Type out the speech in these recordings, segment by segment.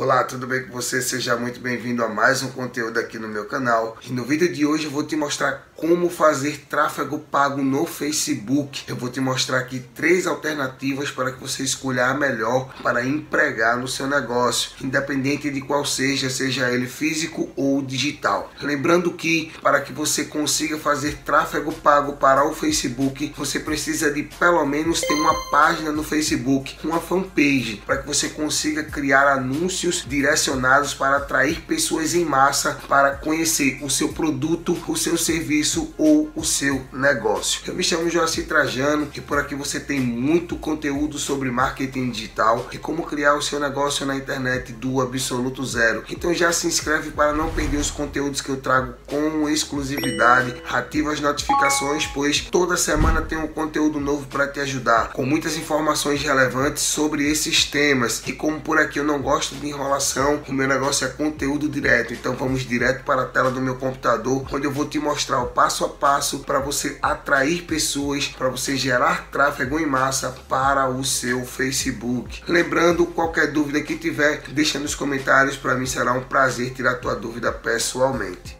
Olá, tudo bem com você? Seja muito bem-vindo a mais um conteúdo aqui no meu canal. E no vídeo de hoje eu vou te mostrar como fazer tráfego pago no Facebook. Eu vou te mostrar aqui três alternativas para que você escolha a melhor para empregar no seu negócio, independente de qual seja, seja ele físico ou digital. Lembrando que para que você consiga fazer tráfego pago para o Facebook, você precisa de pelo menos ter uma página no Facebook, uma fanpage, para que você consiga criar anúncios direcionados para atrair pessoas em massa para conhecer o seu produto, o seu serviço ou o seu negócio. Eu me chamo Joaci Trajano e por aqui você tem muito conteúdo sobre marketing digital e como criar o seu negócio na internet do absoluto zero. Então já se inscreve para não perder os conteúdos que eu trago com exclusividade, ativa as notificações, pois toda semana tem um conteúdo novo para te ajudar, com muitas informações relevantes sobre esses temas. E como por aqui eu não gosto de enrolação, o meu negócio é conteúdo direto. Então vamos direto para a tela do meu computador, onde eu vou te mostrar o passo a passo para você atrair pessoas, para você gerar tráfego em massa para o seu Facebook. Lembrando, qualquer dúvida que tiver, deixa nos comentários, para mim será um prazer tirar tua dúvida pessoalmente.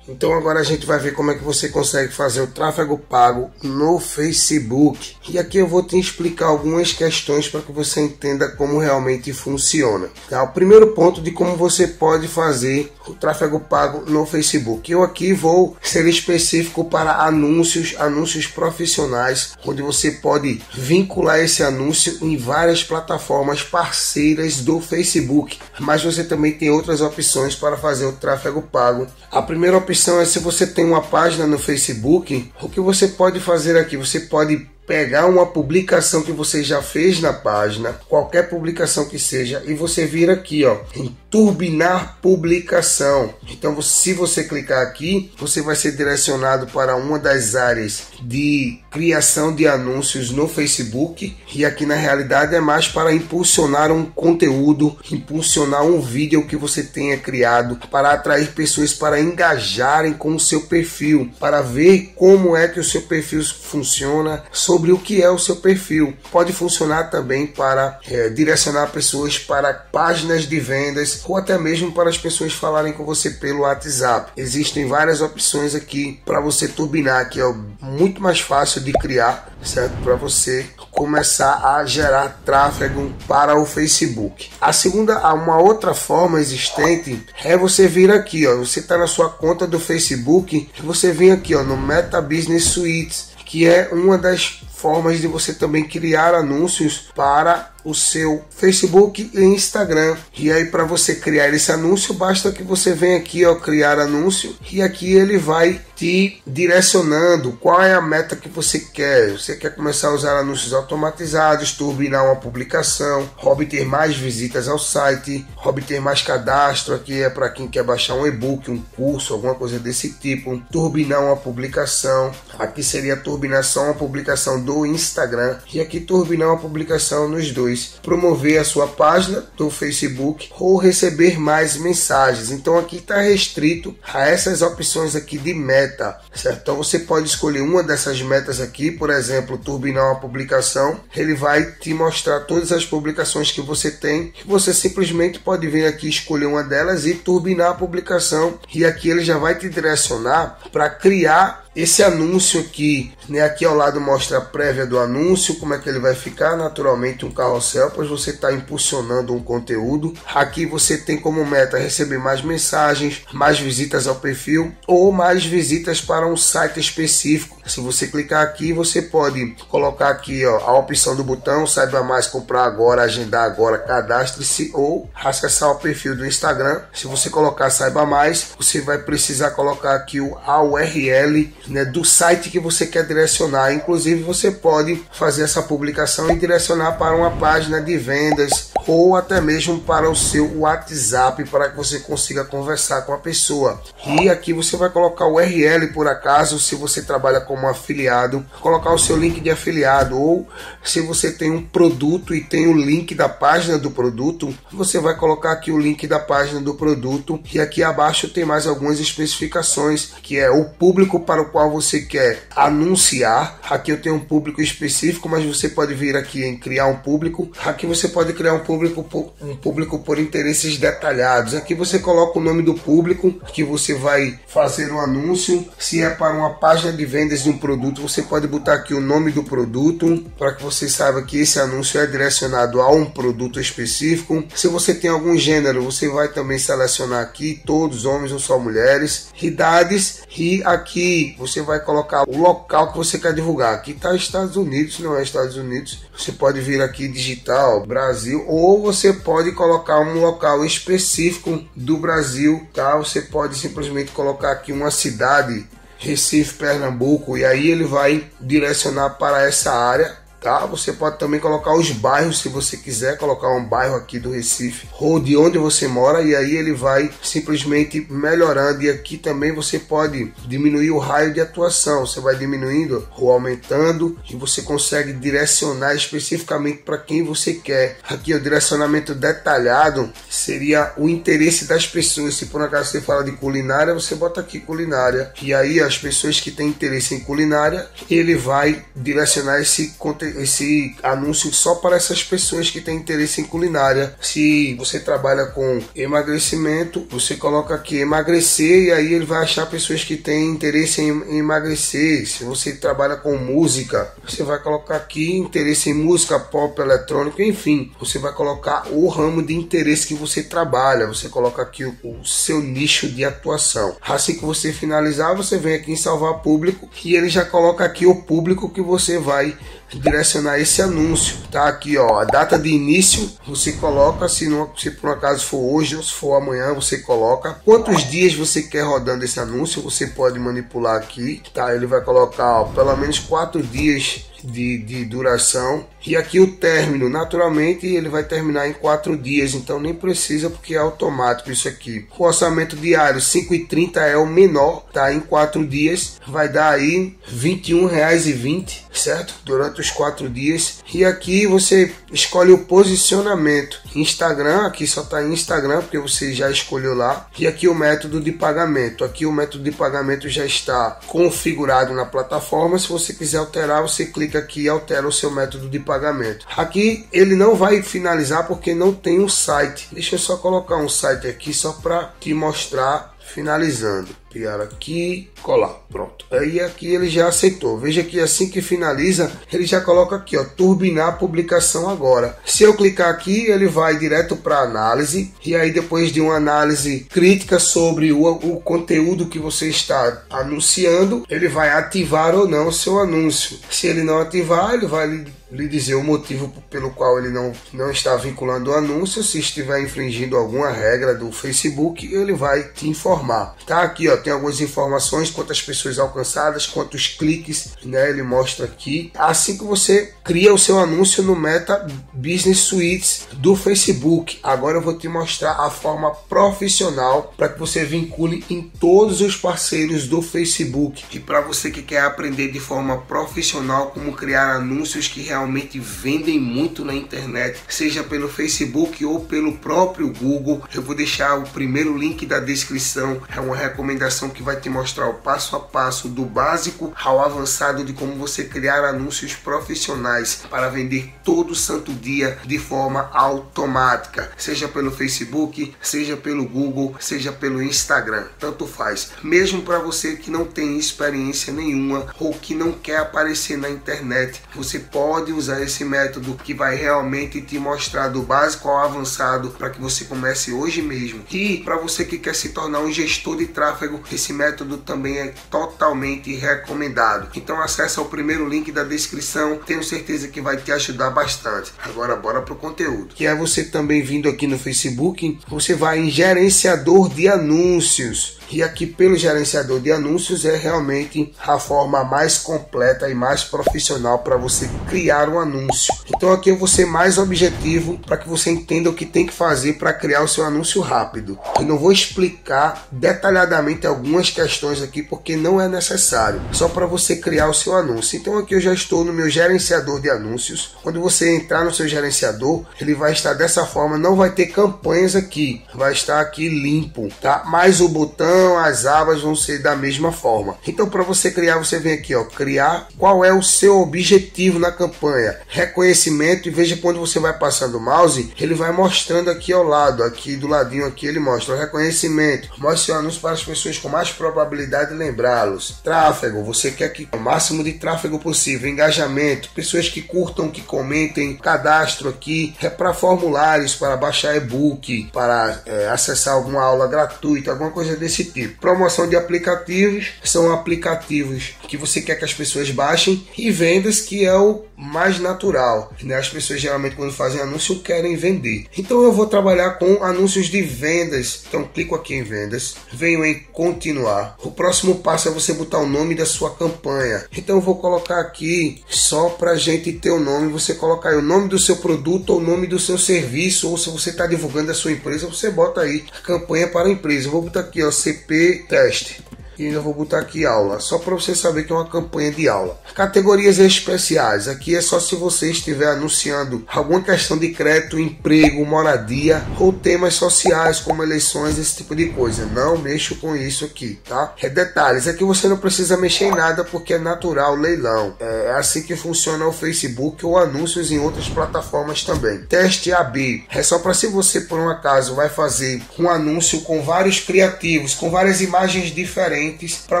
Então agora a gente vai ver como é que você consegue fazer o tráfego pago no Facebook. E aqui eu vou te explicar algumas questões para que você entenda como realmente funciona. Tá? O primeiro ponto de como você pode fazer o tráfego pago no Facebook. Eu aqui vou ser específico para anúncios, anúncios profissionais, onde você pode vincular esse anúncio em várias plataformas parceiras do Facebook. Mas você também tem outras opções para fazer o tráfego pago. A primeira opção opção é se você tem uma página no Facebook, o que você pode fazer aqui? Você pode pegar uma publicação que você já fez na página, qualquer publicação que seja, e você vir aqui, ó, em turbinar publicação. Então, se você clicar aqui, você vai ser direcionado para uma das áreas de criação de anúncios no Facebook, e aqui na realidade é mais para impulsionar um conteúdo, impulsionar um vídeo que você tenha criado para atrair pessoas para engajarem com o seu perfil, para ver como é que o seu perfil funciona, sobre o que é o seu perfil. Pode funcionar também para é, direcionar pessoas para páginas de vendas ou até mesmo para as pessoas falarem com você pelo WhatsApp. Existem várias opções aqui para você turbinar, que é muito mais fácil de criar, certo? Para você começar a gerar tráfego para o Facebook. A segunda, uma outra forma existente é você vir aqui, ó, você está na sua conta do Facebook, você vem aqui, ó, no Meta Business Suite, que é uma das formas de você também criar anúncios para o seu Facebook e Instagram. E aí para você criar esse anúncio, basta que você venha aqui ó criar anúncio e aqui ele vai te direcionando qual é a meta que você quer. Você quer começar a usar anúncios automatizados, turbinar uma publicação, obter mais visitas ao site, obter mais cadastro, aqui é para quem quer baixar um e-book, um curso, alguma coisa desse tipo, turbinar uma publicação. Aqui seria turbinação uma publicação do Instagram e aqui turbinar uma publicação nos dois, promover a sua página do Facebook ou receber mais mensagens. Então aqui está restrito a essas opções aqui de meta meta, certo? Então você pode escolher uma dessas metas aqui, por exemplo, turbinar uma publicação, ele vai te mostrar todas as publicações que você tem, você simplesmente pode vir aqui escolher uma delas e turbinar a publicação, e aqui ele já vai te direcionar para criar esse anúncio aqui, né, aqui ao lado mostra a prévia do anúncio, como é que ele vai ficar, naturalmente um carrossel, pois você está impulsionando um conteúdo. Aqui você tem como meta receber mais mensagens, mais visitas ao perfil ou mais visitas para um site específico. Se você clicar aqui, você pode colocar aqui ó, a opção do botão saiba mais, comprar agora, agendar agora, cadastre-se ou acessar o perfil do Instagram. Se você colocar saiba mais, você vai precisar colocar aqui o URL né, do site que você quer direcionar. Inclusive, você pode fazer essa publicação e direcionar para uma página de vendas ou até mesmo para o seu WhatsApp para que você consiga conversar com a pessoa. E aqui você vai colocar o URL por acaso, se você trabalha como afiliado, colocar o seu link de afiliado ou se você tem um produto e tem o link da página do produto, você vai colocar aqui o link da página do produto e aqui abaixo tem mais algumas especificações, que é o público para o qual você quer anunciar. Aqui eu tenho um público específico, mas você pode vir aqui em criar um público. Aqui você pode criar um público por, um público por interesses detalhados. Aqui você coloca o nome do público que você vai fazer o um anúncio. Se é para uma página de vendas de um produto, você pode botar aqui o nome do produto para que você saiba que esse anúncio é direcionado a um produto específico. Se você tem algum gênero, você vai também selecionar aqui todos homens ou só mulheres, idades e aqui você vai colocar o local que você quer divulgar. Aqui está Estados Unidos, não é Estados Unidos. Você pode vir aqui digital Brasil ou você pode colocar um local específico do Brasil, tá? Você pode simplesmente colocar aqui uma cidade Recife, Pernambuco, e aí ele vai direcionar para essa área tá? Você pode também colocar os bairros, se você quiser colocar um bairro aqui do Recife ou de onde você mora e aí ele vai simplesmente melhorando e aqui também você pode diminuir o raio de atuação, você vai diminuindo ou aumentando e você consegue direcionar especificamente para quem você quer. Aqui o direcionamento detalhado seria o interesse das pessoas. Se por acaso você fala de culinária, você bota aqui culinária e aí as pessoas que têm interesse em culinária, ele vai direcionar esse conteúdo esse anúncio só para essas pessoas que têm interesse em culinária. Se você trabalha com emagrecimento, você coloca aqui emagrecer e aí ele vai achar pessoas que têm interesse em emagrecer. Se você trabalha com música, você vai colocar aqui interesse em música pop, eletrônico, enfim, você vai colocar o ramo de interesse que você trabalha. Você coloca aqui o, o seu nicho de atuação. Assim que você finalizar, você vem aqui em salvar público e ele já coloca aqui o público que você vai direcionar esse anúncio. Tá aqui, ó, a data de início, você coloca, se, não, se por um acaso for hoje ou se for amanhã, você coloca. Quantos dias você quer rodando esse anúncio, você pode manipular aqui, tá? Ele vai colocar, ó, pelo menos quatro dias de, de duração. E aqui o término, naturalmente, ele vai terminar em quatro dias, então nem precisa porque é automático isso aqui. O orçamento diário 5,30 é o menor, tá? Em quatro dias vai dar aí R$ 21,20, certo? Durante os quatro dias. E aqui você escolhe o posicionamento. Instagram, aqui só tá em Instagram porque você já escolheu lá. E aqui o método de pagamento. Aqui o método de pagamento já está configurado na plataforma. Se você quiser alterar, você clica clica aqui e altera o seu método de pagamento. Aqui ele não vai finalizar porque não tem um site. Deixa eu só colocar um site aqui só para te mostrar finalizando. Piar aqui, colar, pronto. Aí aqui ele já aceitou. Veja que assim que finaliza, ele já coloca aqui, ó, turbinar publicação agora. Se eu clicar aqui, ele vai direto para análise e aí depois de uma análise crítica sobre o, o conteúdo que você está anunciando, ele vai ativar ou não o seu anúncio. Se ele não ativar, ele vai lhe dizer o motivo pelo qual ele não, não está vinculando o anúncio. Se estiver infringindo alguma regra do Facebook, ele vai te informar. Tá aqui, ó, tem algumas informações, quantas pessoas alcançadas, quantos cliques, né? Ele mostra aqui. Assim que você cria o seu anúncio no Meta Business Suites do Facebook. Agora eu vou te mostrar a forma profissional para que você vincule em todos os parceiros do Facebook. E para você que quer aprender de forma profissional como criar anúncios que realmente vendem muito na internet, seja pelo Facebook ou pelo próprio Google. Eu vou deixar o primeiro link da descrição. É uma recomendação que vai te mostrar o passo a passo do básico ao avançado de como você criar anúncios profissionais para vender todo santo dia de forma automática, seja pelo Facebook, seja pelo Google, seja pelo Instagram, tanto faz. Mesmo para você que não tem experiência nenhuma ou que não quer aparecer na internet, você pode usar esse método que vai realmente te mostrar do básico ao avançado para que você comece hoje mesmo. E para você que quer se tornar um gestor de tráfego, esse método também é totalmente recomendado. Então acesse o primeiro link da descrição, tenho certeza que vai te ajudar bastante. Agora bora pro conteúdo. Que é você também vindo aqui no Facebook, você vai em gerenciador de anúncios. E aqui pelo gerenciador de anúncios é realmente a forma mais completa e mais profissional para você criar um anúncio. Então aqui eu vou ser mais objetivo para que você entenda o que tem que fazer para criar o seu anúncio rápido. Eu não vou explicar detalhadamente algumas questões aqui porque não é necessário, só para você criar o seu anúncio. Então aqui eu já estou no meu gerenciador de anúncios. Quando você entrar no seu gerenciador, ele vai estar dessa forma, não vai ter campanhas aqui, vai estar aqui limpo, tá? Mas o botão, as abas vão ser da mesma forma. Então para você criar, você vem aqui, ó, criar qual é o seu objetivo na campanha, reconhecimento e veja quando você vai passando o mouse, ele vai mostrando aqui ao lado, aqui do ladinho aqui ele mostra o reconhecimento, mostra seu anúncio para as pessoas com mais probabilidade de lembrá-los. Tráfego, você quer que o máximo de tráfego possível, engajamento, pessoas que curtam, que comentem, cadastro aqui, é para formulários, para baixar e-book, para é, acessar alguma aula gratuita, alguma coisa desse tipo. Promoção de aplicativos, são aplicativos que você quer que as pessoas baixem e vendas que é o mais natural. Né? As pessoas geralmente quando fazem anúncio querem vender. Então eu vou trabalhar com anúncios de vendas. Então clico aqui em vendas, venho em continuar. O próximo passo é você botar o nome da sua campanha. Então eu vou colocar aqui só para gente ter o nome. Você colocar o nome do seu produto ou o nome do seu serviço ou se você está divulgando a sua empresa, você bota aí campanha para a empresa. Eu vou botar aqui ó CP teste e ainda vou botar aqui aula, só para você saber que é uma campanha de aula. Categorias especiais, aqui é só se você estiver anunciando alguma questão de crédito, emprego, moradia ou temas sociais como eleições, esse tipo de coisa. Não mexo com isso aqui, tá? É detalhes, aqui você não precisa mexer em nada porque é natural leilão. É assim que funciona o Facebook ou anúncios em outras plataformas também. Teste AB, é só para se você por um acaso vai fazer um anúncio com vários criativos, com várias imagens diferentes diferentes para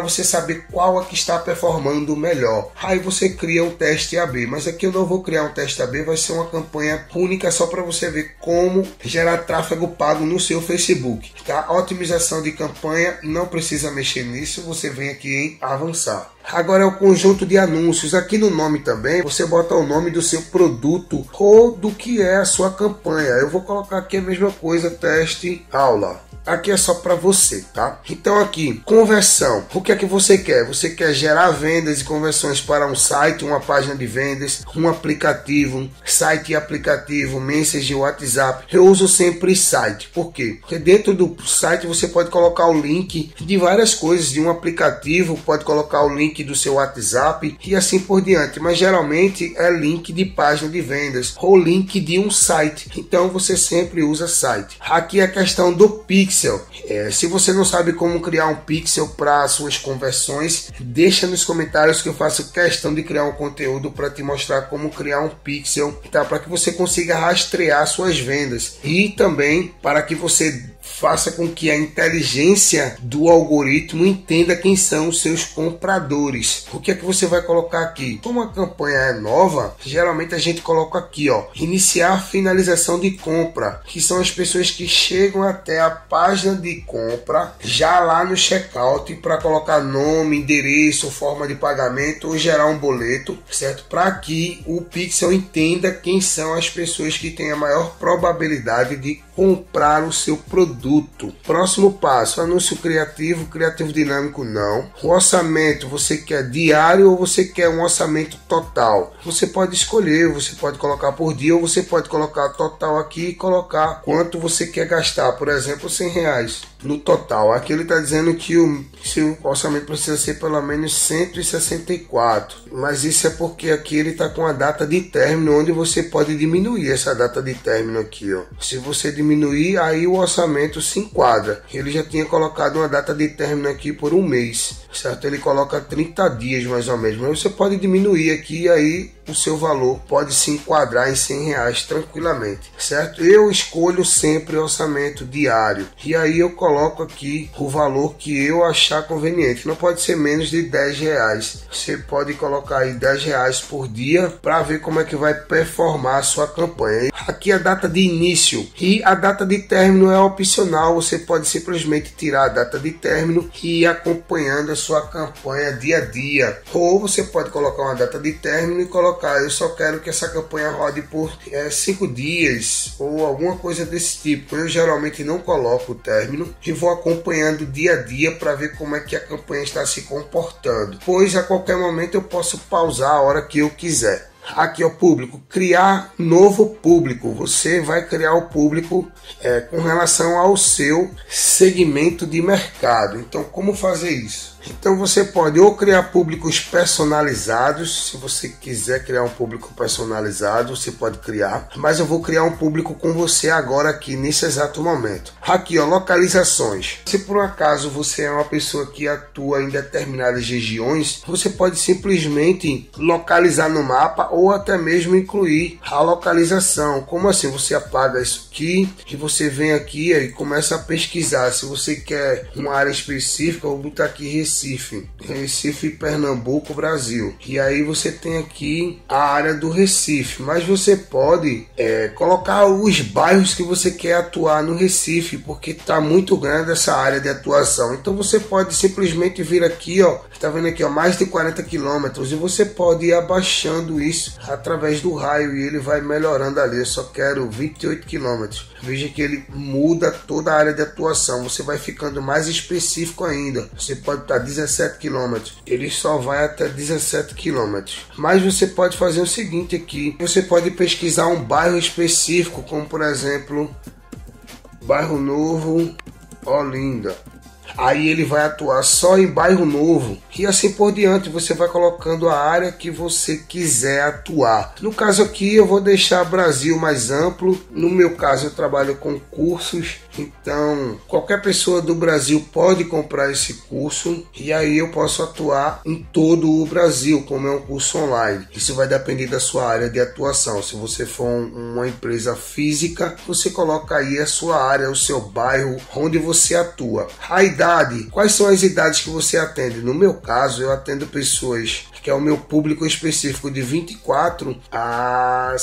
você saber qual é que está performando melhor. Aí você cria um teste AB, mas aqui eu não vou criar um teste AB, vai ser uma campanha única só para você ver como gerar tráfego pago no seu Facebook. Tá? Otimização de campanha, não precisa mexer nisso, você vem aqui em avançar. Agora é o conjunto de anúncios. Aqui no nome também você bota o nome do seu produto ou do que é a sua campanha. Eu vou colocar aqui a mesma coisa, teste aula aqui é só para você, tá? Então aqui, conversão. O que é que você quer? Você quer gerar vendas e conversões para um site, uma página de vendas, um aplicativo, site e aplicativo, message, WhatsApp. Eu uso sempre site. Por quê? Porque dentro do site você pode colocar o link de várias coisas, de um aplicativo, pode colocar o link do seu WhatsApp e assim por diante. Mas geralmente é link de página de vendas ou link de um site. Então você sempre usa site. Aqui é a questão do Pix pixel. É, se você não sabe como criar um pixel para suas conversões, deixa nos comentários que eu faço questão de criar um conteúdo para te mostrar como criar um pixel, tá? Para que você consiga rastrear suas vendas e também para que você faça com que a inteligência do algoritmo entenda quem são os seus compradores. O que é que você vai colocar aqui? Como a campanha é nova, geralmente a gente coloca aqui, ó, iniciar finalização de compra, que são as pessoas que chegam até a página de compra já lá no checkout para colocar nome, endereço, forma de pagamento ou gerar um boleto, certo? Para que o Pixel entenda quem são as pessoas que têm a maior probabilidade de comprar o seu produto. Próximo passo: anúncio criativo, criativo dinâmico não. O orçamento você quer diário ou você quer um orçamento total? Você pode escolher, você pode colocar por dia ou você pode colocar total aqui e colocar quanto você quer gastar, por exemplo, 100 reais no total. Aqui ele está dizendo que o seu orçamento precisa ser pelo menos 164, mas isso é porque aqui ele está com a data de término, onde você pode diminuir essa data de término aqui. Ó. Se você diminuir, aí o orçamento se enquadra. Ele já tinha colocado uma data de término aqui por um mês, certo? Ele coloca 30 dias mais ou menos, mas você pode diminuir aqui aí o seu valor pode se enquadrar em 100 reais tranquilamente, certo? Eu escolho sempre orçamento diário e aí eu coloco aqui o valor que eu achar conveniente. Não pode ser menos de 10 reais. Você pode colocar aí 10 reais por dia para ver como é que vai performar a sua campanha. Aqui a data de início e a data de término é opcional. Você pode simplesmente tirar a data de término e ir acompanhando a sua campanha dia a dia. Ou você pode colocar uma data de término e colocar colocar, eu só quero que essa campanha rode por 5 é, dias ou alguma coisa desse tipo. Eu geralmente não coloco o término e vou acompanhando dia a dia para ver como é que a campanha está se comportando. Pois a qualquer momento eu posso pausar a hora que eu quiser. Aqui é o público, criar novo público. Você vai criar o público é, com relação ao seu segmento de mercado. Então, como fazer isso? Então você pode ou criar públicos personalizados, se você quiser criar um público personalizado, você pode criar, mas eu vou criar um público com você agora aqui nesse exato momento. Aqui, ó, localizações. Se por um acaso você é uma pessoa que atua em determinadas regiões, você pode simplesmente localizar no mapa ou até mesmo incluir a localização. Como assim? Você apaga isso aqui e você vem aqui e começa a pesquisar. Se você quer uma área específica, eu vou botar aqui Recife, Recife, Pernambuco, Brasil. E aí você tem aqui a área do Recife, mas você pode é, colocar os bairros que você quer atuar no Recife, porque está muito grande essa área de atuação. Então você pode simplesmente vir aqui, ó, está vendo aqui, ó, mais de 40 quilômetros, e você pode ir abaixando isso através do raio e ele vai melhorando ali. Eu só quero 28 quilômetros. Veja que ele muda toda a área de atuação. Você vai ficando mais específico ainda. Você pode estar 17 km. Ele só vai até 17 km. Mas você pode fazer o seguinte aqui. Você pode pesquisar um bairro específico, como por exemplo, Bairro Novo, Olinda. Aí ele vai atuar só em bairro novo e assim por diante. Você vai colocando a área que você quiser atuar. No caso aqui, eu vou deixar Brasil mais amplo. No meu caso, eu trabalho com cursos, então qualquer pessoa do Brasil pode comprar esse curso e aí eu posso atuar em todo o Brasil, como é um curso online. Isso vai depender da sua área de atuação. Se você for uma empresa física, você coloca aí a sua área, o seu bairro, onde você atua. A idade, quais são as idades que você atende? No meu caso, eu atendo pessoas que é o meu público específico de 24 a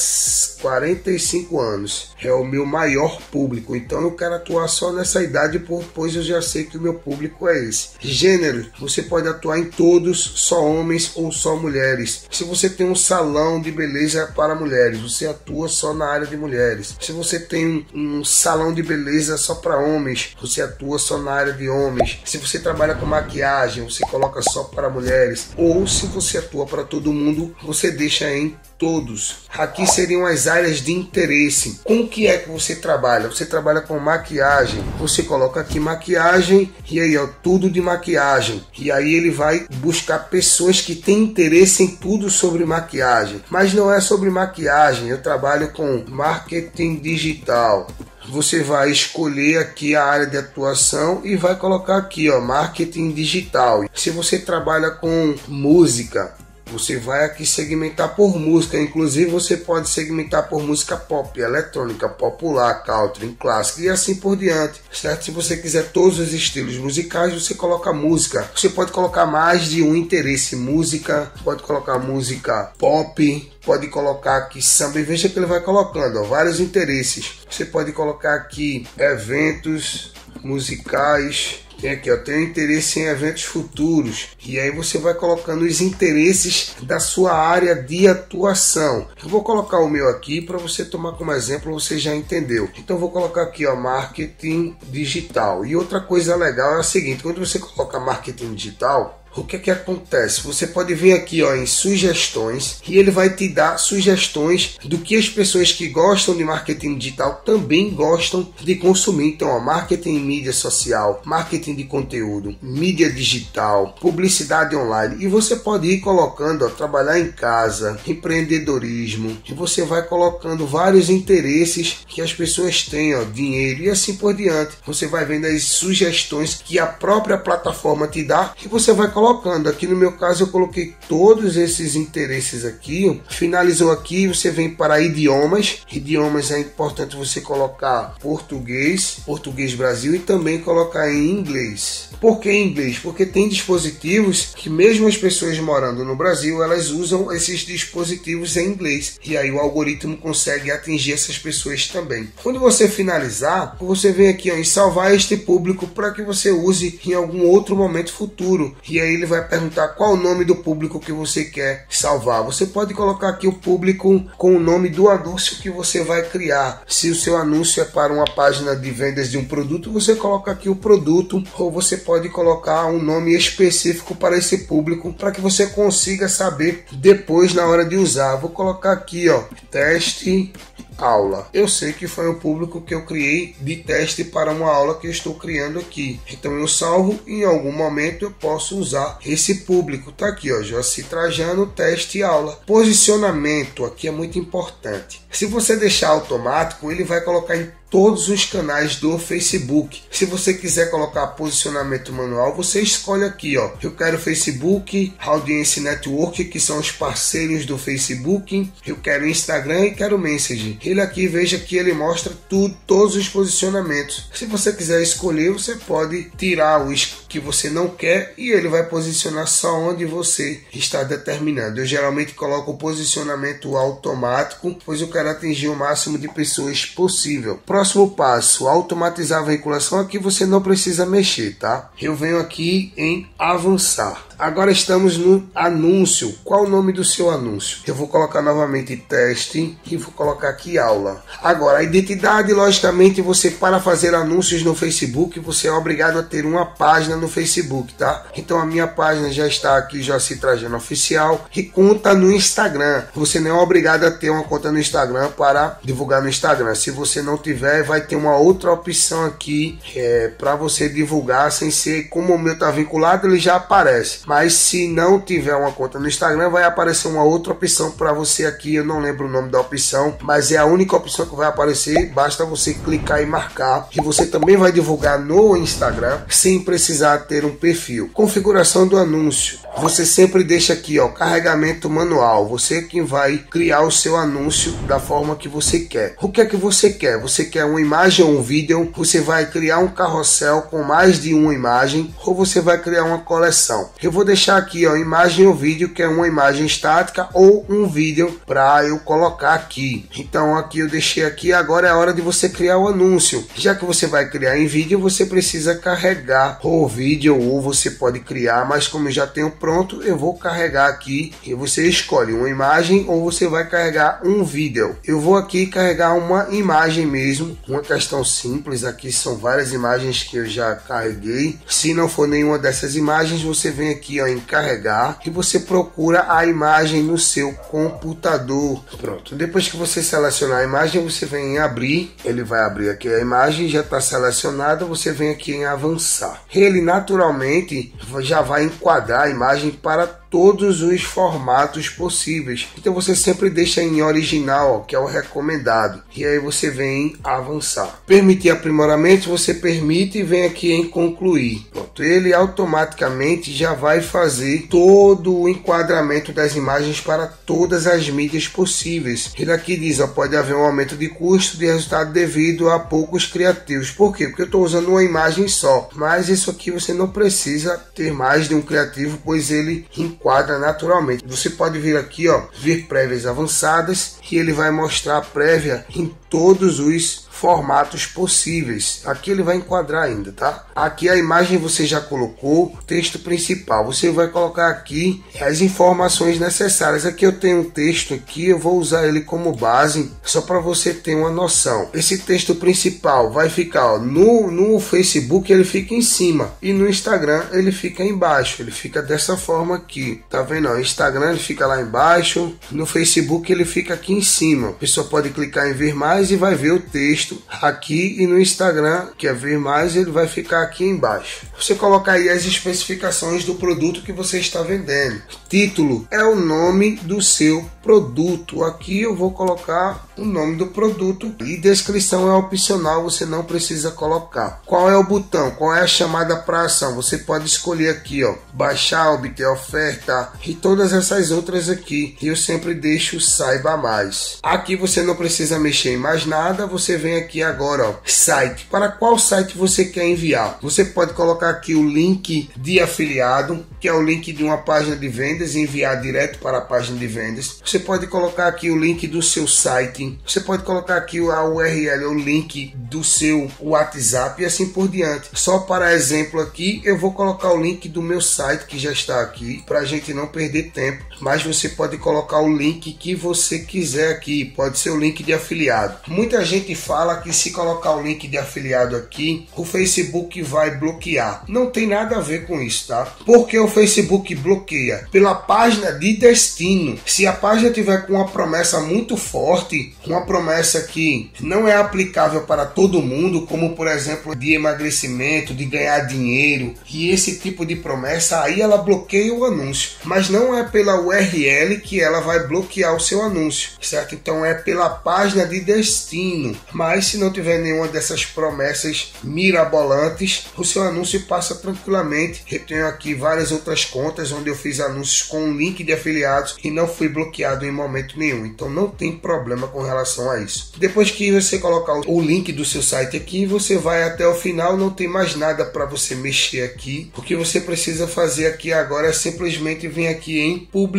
45 anos. É o meu maior público, então eu quero atuar só nessa idade, pois eu já sei que o meu público é esse. Gênero, você pode atuar em todos, só homens ou só mulheres. Se você tem um salão de beleza para mulheres, você atua só na área de mulheres. Se você tem um salão de beleza só para homens, você atua só na área de homens. Se você trabalha com maquiagem, você coloca só para mulheres. Ou se você você atua para todo mundo, você deixa em todos. Aqui seriam as áreas de interesse. Com o que é que você trabalha? Você trabalha com maquiagem. Você coloca aqui maquiagem e aí ó, tudo de maquiagem. E aí ele vai buscar pessoas que têm interesse em tudo sobre maquiagem. Mas não é sobre maquiagem. Eu trabalho com marketing digital você vai escolher aqui a área de atuação e vai colocar aqui, ó, marketing digital. Se você trabalha com música, você vai aqui segmentar por música, inclusive você pode segmentar por música pop, eletrônica, popular, country, clássica e assim por diante, certo? Se você quiser todos os estilos musicais, você coloca música. Você pode colocar mais de um interesse, música, pode colocar música pop, pode colocar aqui samba e veja que ele vai colocando ó, vários interesses. Você pode colocar aqui eventos musicais, tem aqui, ó, tem interesse em eventos futuros. E aí você vai colocando os interesses da sua área de atuação. Eu vou colocar o meu aqui para você tomar como exemplo, você já entendeu. Então vou colocar aqui, ó, marketing digital. E outra coisa legal é a seguinte, quando você coloca marketing digital, o que é que acontece? Você pode vir aqui ó, em sugestões e ele vai te dar sugestões do que as pessoas que gostam de marketing digital também gostam de consumir. Então, ó, marketing em mídia social, marketing de conteúdo, mídia digital, publicidade online. E você pode ir colocando, ó, trabalhar em casa, empreendedorismo. E você vai colocando vários interesses que as pessoas têm, ó, dinheiro e assim por diante. Você vai vendo as sugestões que a própria plataforma te dá e você vai colocando. Aqui no meu caso eu coloquei todos esses interesses aqui. Finalizou aqui, você vem para idiomas. Idiomas é importante você colocar português, português Brasil e também colocar em inglês. Por que inglês? Porque tem dispositivos que mesmo as pessoas morando no Brasil, elas usam esses dispositivos em inglês. E aí o algoritmo consegue atingir essas pessoas também. Quando você finalizar, você vem aqui ó, em salvar este público para que você use em algum outro momento futuro. E aí ele vai perguntar qual o nome do público que você quer salvar. Você pode colocar aqui o público com o nome do anúncio que você vai criar. Se o seu anúncio é para uma página de vendas de um produto, você coloca aqui o produto ou você pode colocar um nome específico para esse público para que você consiga saber depois na hora de usar. Vou colocar aqui, ó, teste aula. Eu sei que foi o público que eu criei de teste para uma aula que estou criando aqui. Então eu salvo e em algum momento eu posso usar esse público. Tá aqui, ó, Joci Trajano, teste aula. Posicionamento aqui é muito importante. Se você deixar automático, ele vai colocar em todos os canais do Facebook. Se você quiser colocar posicionamento manual, você escolhe aqui, ó. Eu quero Facebook, Audience Network, que são os parceiros do Facebook. Eu quero Instagram e quero Message. Ele aqui, veja que ele mostra tudo, todos os posicionamentos. Se você quiser escolher, você pode tirar os que você não quer e ele vai posicionar só onde você está determinando. Eu geralmente coloco o posicionamento automático, pois eu quero atingir o máximo de pessoas possível. Próximo passo, automatizar a veiculação. Aqui você não precisa mexer, tá? Eu venho aqui em avançar. Agora estamos no anúncio. Qual o nome do seu anúncio? Eu vou colocar novamente teste e vou colocar aqui aula. Agora, a identidade, logicamente, você para fazer anúncios no Facebook, você é obrigado a ter uma página no Facebook, tá? Então a minha página já está aqui, já se trazendo oficial e conta no Instagram. Você não é obrigado a ter uma conta no Instagram para divulgar no Instagram. Se você não tiver, vai ter uma outra opção aqui é, para você divulgar sem ser como o meu está vinculado, ele já aparece mas se não tiver uma conta no Instagram, vai aparecer uma outra opção para você aqui. Eu não lembro o nome da opção, mas é a única opção que vai aparecer. Basta você clicar e marcar, que você também vai divulgar no Instagram sem precisar ter um perfil. Configuração do anúncio. Você sempre deixa aqui, ó, carregamento manual. Você é quem vai criar o seu anúncio da forma que você quer. O que é que você quer? Você quer uma imagem ou um vídeo? Você vai criar um carrossel com mais de uma imagem ou você vai criar uma coleção? Eu vou deixar aqui, ó, imagem ou vídeo, que é uma imagem estática ou um vídeo para eu colocar aqui. Então aqui eu deixei aqui, agora é hora de você criar o anúncio. Já que você vai criar em vídeo, você precisa carregar o vídeo ou você pode criar, mas como já tenho pronto, eu vou carregar aqui e você escolhe uma imagem ou você vai carregar um vídeo. Eu vou aqui carregar uma imagem mesmo, uma questão simples, aqui são várias imagens que eu já carreguei. Se não for nenhuma dessas imagens, você vem aqui ó, em carregar e você procura a imagem no seu computador. Pronto, depois que você selecionar a imagem, você vem em abrir, ele vai abrir aqui a imagem, já está selecionada, você vem aqui em avançar. Ele naturalmente já vai enquadrar a imagem para todos os formatos possíveis. Então você sempre deixa em original, que é o recomendado. E aí você vem avançar. Permitir aprimoramento, você permite e vem aqui em concluir. Pronto, ele automaticamente já vai fazer todo o enquadramento das imagens para todas as mídias possíveis. Ele aqui diz, ó, pode haver um aumento de custo de resultado devido a poucos criativos. Por quê? Porque eu estou usando uma imagem só. Mas isso aqui você não precisa ter mais de um criativo, pois ele enquadra naturalmente. Você pode vir aqui, ó, vir prévias avançadas, que ele vai mostrar a prévia em todos os formatos possíveis. Aqui ele vai enquadrar ainda, tá? Aqui a imagem você já colocou, texto principal. Você vai colocar aqui as informações necessárias. Aqui eu tenho um texto aqui, eu vou usar ele como base, só para você ter uma noção. Esse texto principal vai ficar ó, no, no Facebook, ele fica em cima e no Instagram ele fica embaixo. Ele fica dessa forma aqui, tá vendo? O Instagram ele fica lá embaixo, no Facebook ele fica aqui em cima. A pessoa pode clicar em ver mais e vai ver o texto texto aqui e no Instagram, quer ver mais, ele vai ficar aqui embaixo. Você coloca aí as especificações do produto que você está vendendo. Título é o nome do seu produto. Aqui eu vou colocar o nome do produto e descrição é opcional, você não precisa colocar. Qual é o botão? Qual é a chamada para ação? Você pode escolher aqui, ó, baixar, obter oferta e todas essas outras aqui. Eu sempre deixo saiba mais. Aqui você não precisa mexer em mais nada, você vem aqui agora, ó, site. Para qual site você quer enviar? Você pode colocar aqui o link de afiliado, que é o link de uma página de vendas enviar direto para a página de vendas. Você pode colocar aqui o link do seu site. Você pode colocar aqui a URL, o link do seu WhatsApp e assim por diante. Só para exemplo aqui, eu vou colocar o link do meu site que já está aqui para a gente não perder tempo. Mas você pode colocar o link que você quiser aqui. Pode ser o link de afiliado. Muita gente fala que se colocar o link de afiliado aqui, o Facebook vai bloquear. Não tem nada a ver com isso, tá? Porque o Facebook bloqueia pela página de destino. Se a página tiver com uma promessa muito forte, uma promessa que não é aplicável para todo mundo, como por exemplo de emagrecimento, de ganhar dinheiro, e esse tipo de promessa, aí ela bloqueia o anúncio. Mas não é pela URL que ela vai bloquear o seu anúncio, certo? Então é pela página de destino. Mas se não tiver nenhuma dessas promessas mirabolantes, o seu anúncio passa tranquilamente. Eu tenho aqui várias outras contas onde eu fiz anúncios com um link de afiliados e não fui bloqueado em momento nenhum. Então não tem problema com relação a isso. Depois que você colocar o link do seu site aqui, você vai até o final, não tem mais nada para você mexer aqui. O que você precisa fazer aqui agora é simplesmente vir aqui em publicar.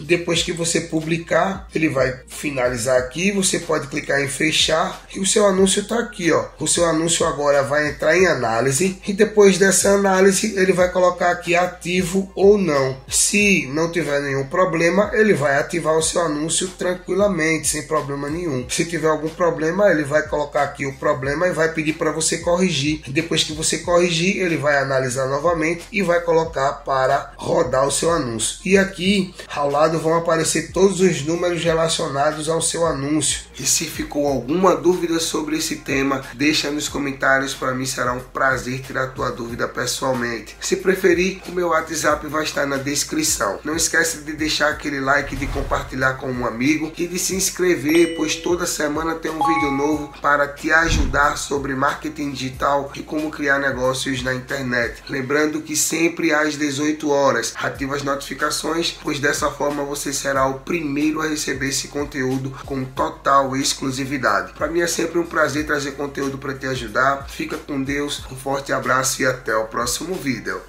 Depois que você publicar, ele vai finalizar aqui, você pode clicar em fechar e o seu anúncio está aqui, ó. O seu anúncio agora vai entrar em análise e depois dessa análise ele vai colocar aqui ativo ou não. Se não tiver nenhum problema, ele vai ativar o seu anúncio tranquilamente, sem problema nenhum. Se tiver algum problema, ele vai colocar aqui o problema e vai pedir para você corrigir. Depois que você corrigir, ele vai analisar novamente e vai colocar para rodar o seu anúncio. E aqui ao lado vão aparecer todos os números relacionados ao seu anúncio. E se ficou alguma dúvida sobre esse tema, deixa nos comentários. Para mim será um prazer tirar a tua dúvida pessoalmente. Se preferir, o meu WhatsApp vai estar na descrição. Não esquece de deixar aquele like, de compartilhar com um amigo e de se inscrever, pois toda semana tem um vídeo novo para te ajudar sobre marketing digital e como criar negócios na internet. Lembrando que sempre às 18 horas, ativa as notificações, pois dessa forma você será o primeiro a receber esse conteúdo com total exclusividade. Para mim é sempre um prazer trazer conteúdo para te ajudar. Fica com Deus, um forte abraço e até o próximo vídeo.